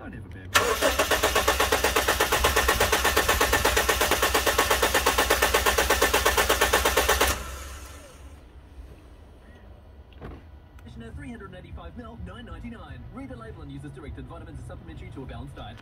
Don't have a bad Conditioner 385 ml, 9.99. Read the label and use as directed. Vitamins are supplementary to a balanced diet.